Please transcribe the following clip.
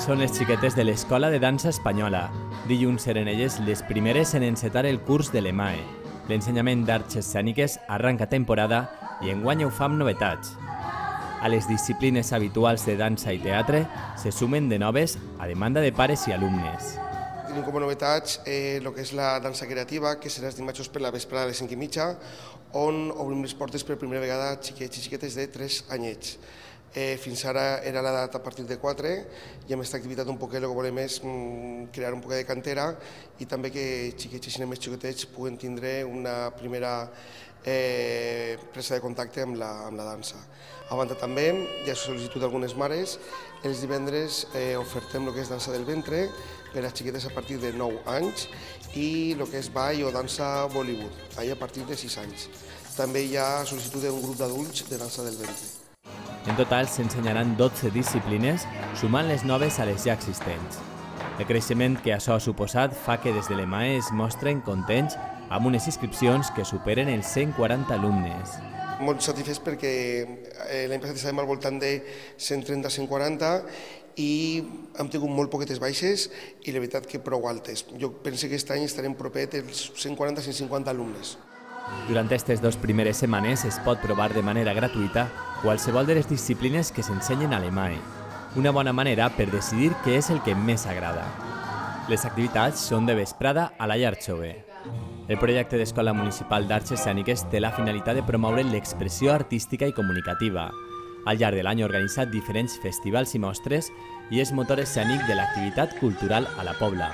Són les xiquetes de l'Escola de Dansa Espanyola. Dilluns eren elles les primeres en encetar el curs de l'EMAE. L'ensenyament d'arts escèniques arranca temporada i enguany ho fa amb novetats. A les disciplines habituals de dansa i teatre se sumen de noves a demanda de pares i alumnes. Tenim com a novetats eh, el que és la dansa creativa, que serà els dimarts per la vesprada a les 5 i mitja, on obrim les portes per primera vegada xiquets i xiquetes de 3 anyets. Eh, fins ara era l'edat a partir de 4 i amb aquesta activitat un poquet el que volem és mm, crear un poquet de cantera i també que xiquets i més xiquetets puguen tindre una primera eh, presa de contacte amb la, amb la dansa. A banda també, ja s'ha sol·licitud d'algunes mares, els divendres eh, ofertem el que és dansa del ventre per a xiquetes a partir de 9 anys i el que és ball o dansa Bollywood, ahir a partir de 6 anys. També hi ha sol·licitud d'un grup d'adults de dansa del ventre. En total s'ensenyaran 12 disciplines, sumant les noves a les ja existents. El creixement que això ha suposat fa que des de l'EMAE es mostren contents amb unes inscripcions que superen els 140 alumnes. Molt satisfets perquè eh, l'any passat estàvem al voltant de 130-140 i hem tingut molt poquetes baixes i la veritat que prou altes. Jo penso que aquest any estarem proper dels 140-150 alumnes. Durant aquestes dues primeres setmanes es pot provar de manera gratuïta qualsevol de les disciplines que s'ensenyen a l'EMAE, una bona manera per decidir què és el que més agrada. Les activitats són de vesprada a la llar jove. El projecte d'Escola Municipal d'Arts Escèniques té la finalitat de promoure l'expressió artística i comunicativa. Al llarg de l'any ha organitzat diferents festivals i mostres i és motor escènic de l'activitat cultural a la Pobla.